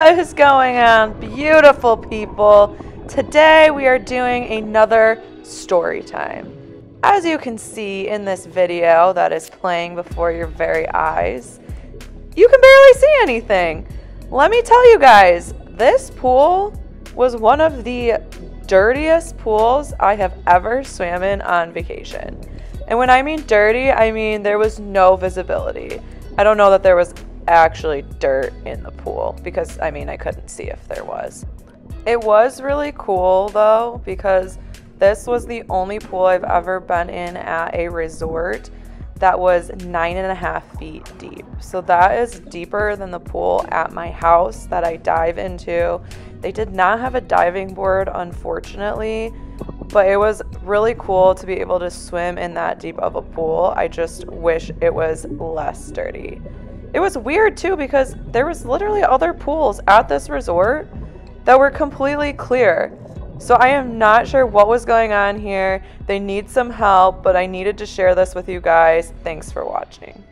What is going on, beautiful people? Today we are doing another story time. As you can see in this video that is playing before your very eyes, you can barely see anything. Let me tell you guys, this pool was one of the dirtiest pools I have ever swam in on vacation. And when I mean dirty, I mean there was no visibility. I don't know that there was actually dirt in the pool because I mean, I couldn't see if there was. It was really cool though because this was the only pool I've ever been in at a resort that was nine and a half feet deep. So that is deeper than the pool at my house that I dive into. They did not have a diving board, unfortunately, but it was really cool to be able to swim in that deep of a pool. I just wish it was less dirty. It was weird too because there was literally other pools at this resort that were completely clear. So I am not sure what was going on here. They need some help, but I needed to share this with you guys. Thanks for watching.